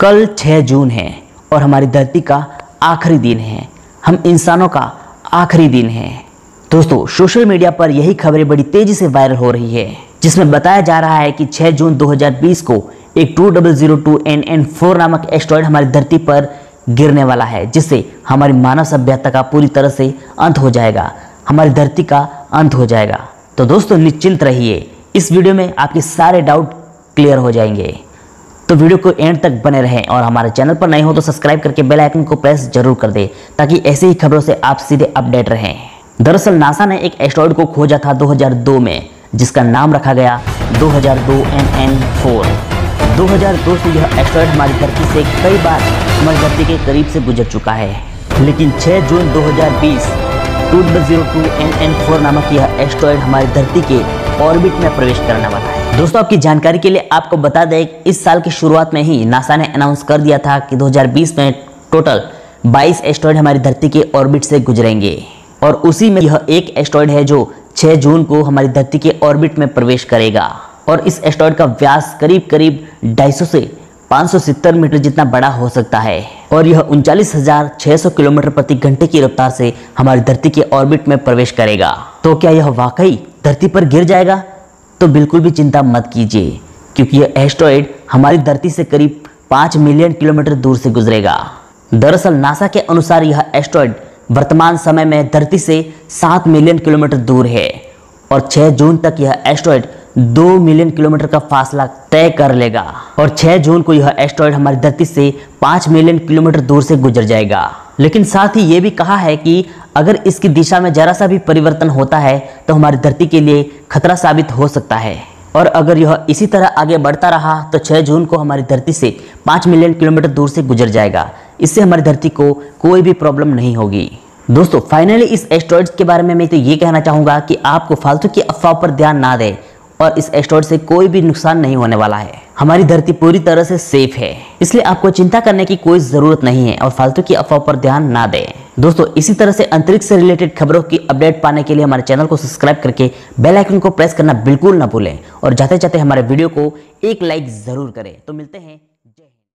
कल 6 जून है और हमारी धरती का आखिरी दिन है। हम इंसानों का आखिरी दिन है। दोस्तों, सोशल मीडिया पर यही खबरें बड़ी तेज़ी से वायरल हो रही है, जिसमें बताया जा रहा है कि 6 जून 2020 को एक 2002 NN4 नामक एस्ट्रॉयड हमारी धरती पर गिरने वाला है, जिससे हमारी मानव सभ्यता का पूरी तरह से अंत हो जाएगा। हमारी धरती का अंत हो जाएगा। तो दोस्तों, निश्चिंत रहिए। इस वीडियो में आपके सारे डाउट क्लियर हो जाएँगे। तो वीडियो को एंड तक बने रहें और हमारे चैनल पर नए हो तो सब्सक्राइब करके बेल आइकन को प्रेस ज़रूर कर दें, ताकि ऐसे ही खबरों से आप सीधे अपडेट रहें। दरअसल नासा ने एक एस्ट्रॉयड को खोजा था 2002 में, जिसका नाम रखा गया 2002 NN4 2002 से यह एस्ट्रॉयड हमारी धरती से कई बार हमारी धरती के करीब से गुजर चुका है, लेकिन 6 जून 2020 2002 NN4 नामक यह एस्ट्रॉयड हमारी धरती के ऑर्बिट में प्रवेश करने वाला है। दोस्तों, आपकी जानकारी के लिए आपको बता दें इस साल की शुरुआत में ही नासा ने अनाउंस कर दिया था कि 2020 में टोटल 22 एस्ट्रॉयड हमारी धरती के ऑर्बिट से गुजरेंगे। और उसी में यह एक एस्ट्रॉयड है जो 6 जून को हमारी धरती के ऑर्बिट में प्रवेश करेगा। और इस एस्ट्रॉयड का व्यास करीब करीब 250 से 570 मीटर जितना बड़ा हो सकता है। और यह उनचालीस किलोमीटर प्रति घंटे की रफ्तार से हमारी धरती के ऑर्बिट में प्रवेश करेगा। तो क्या यह वाकई धरती पर गिर जाएगा? तो बिल्कुल भी चिंता मत कीजिए, क्योंकि यह एस्ट्रॉयड हमारी धरती से करीब पाँच मिलियन किलोमीटर दूर से गुजरेगा। दरअसल नासा के अनुसार यह एस्ट्रॉयड वर्तमान समय में धरती से सात मिलियन किलोमीटर दूर है, और 6 जून तक यह एस्ट्रॉयड दो मिलियन किलोमीटर का फासला तय कर लेगा, और 6 जून को यह एस्ट्रॉयड हमारी धरती से 5 मिलियन किलोमीटर दूर से गुजर जाएगा। लेकिन साथ ही ये भी कहा है कि अगर इसकी दिशा में जरा सा भी परिवर्तन होता है तो हमारी धरती के लिए खतरा साबित हो सकता है। और अगर यह इसी तरह आगे बढ़ता रहा तो 6 जून को हमारी धरती से 5 मिलियन किलोमीटर दूर से गुजर जाएगा। इससे हमारी धरती को कोई भी प्रॉब्लम नहीं होगी। दोस्तों, फाइनली इस एस्ट्रॉइड के बारे में मैं तो ये कहना चाहूँगा कि आपको फालतू की अफवाह पर ध्यान ना दें और इस एस्ट्रॉइड से कोई भी नुकसान नहीं होने वाला है। हमारी धरती पूरी तरह से सेफ़ है, इसलिए आपको चिंता करने की कोई ज़रूरत नहीं है और फालतू की अफवाह पर ध्यान ना दें। दोस्तों, इसी तरह से अंतरिक्ष से रिलेटेड खबरों की अपडेट पाने के लिए हमारे चैनल को सब्सक्राइब करके बेल आइकन को प्रेस करना बिल्कुल ना भूलें और जाते जाते हमारे वीडियो को एक लाइक ज़रूर करें। तो मिलते हैं